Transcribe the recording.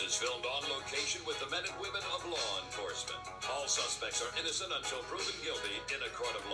Is filmed on location with the men and women of law enforcement. All suspects are innocent until proven guilty in a court of law.